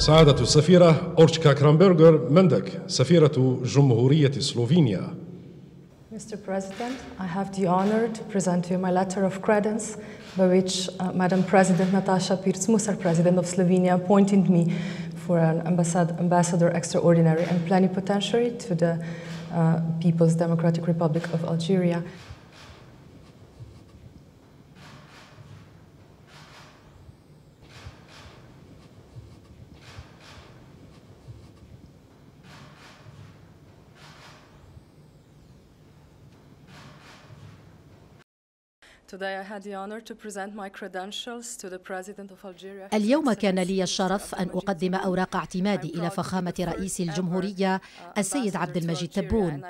سعادة السفيرة أورشكا كرامبرغر مندك سفيرة جمهورية سلوفينيا Mr. President, I have the honor to present to you my letter of credence by which uh, Madam President Natasha Pirc-Musar, President of Slovenia, appointed me for an ambassad ambassador extraordinary and plenipotentiary to the uh, People's Democratic Republic of Algeria. اليوم كان لي الشرف أن أقدم أوراق اعتمادي إلى فخامة رئيس الجمهورية السيد عبد المجيد تبون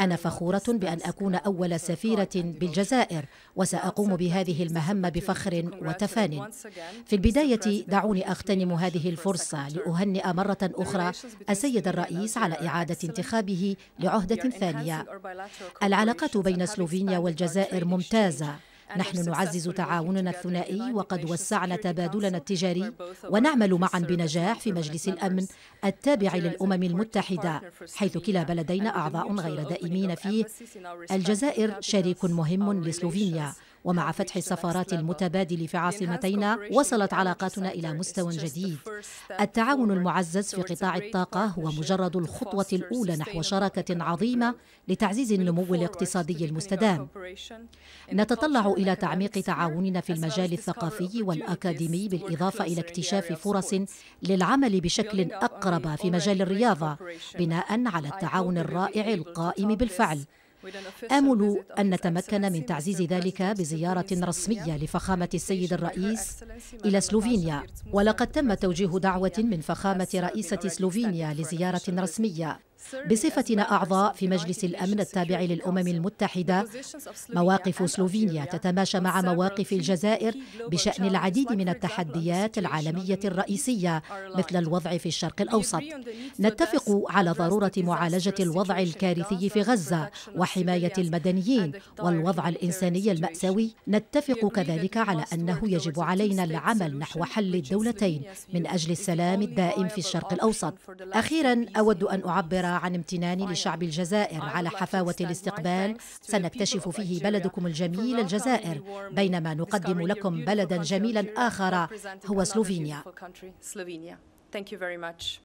أنا فخورة بأن أكون أول سفيرة بالجزائر. وسأقوم بهذه المهمة بفخر وتفان في البداية دعوني أغتنم هذه الفرصة لأهنئ مرة أخرى السيد الرئيس على إعادة انتخابه لعهدة ثانية. العلاقات بين سلوفينيا والجزائر ممتازة. نحن نعزز تعاوننا الثنائي وقد وسعنا تبادلنا التجاري ونعمل معا بنجاح في مجلس الأمن التابع للأمم المتحدة حيث كلا بلدينا أعضاء غير دائمين فيه الجزائر شريك مهم لسلوفينيا. ومع فتح السفارات المتبادل في عاصمتينا وصلت علاقاتنا إلى مستوى جديد. التعاون المعزز في قطاع الطاقة هو مجرد الخطوة الأولى نحو شراكة عظيمة لتعزيز النمو الاقتصادي المستدام. نتطلع إلى تعميق تعاوننا في المجال الثقافي والأكاديمي بالإضافة إلى اكتشاف فرص للعمل بشكل أقرب في مجال الرياضة بناء على التعاون الرائع القائم بالفعل. آمل أن نتمكن من تعزيز ذلك بزيارة رسمية لفخامة السيد الرئيس إلى سلوفينيا. ولقد تم توجيه دعوة من فخامة رئيسة سلوفينيا لزيارة رسمية. بصفتنا أعضاء في مجلس الأمن التابع للأمم المتحدة مواقف سلوفينيا تتماشى مع مواقف الجزائر بشأن العديد من التحديات العالمية الرئيسية مثل الوضع في الشرق الأوسط. نتفق على ضرورة معالجة الوضع الكارثي في غزة وحماية المدنيين والوضع الإنساني المأساوي. نتفق كذلك على أنه يجب علينا العمل نحو حل الدولتين من أجل السلام الدائم في الشرق الأوسط. أخيرا أود أن أعبر عن امتناني لشعب الجزائر على حفاوة الاستقبال سنكتشف فيه بلدكم الجميل الجزائر بينما نقدم لكم بلدا جميلا آخر هو سلوفينيا Thank you very much.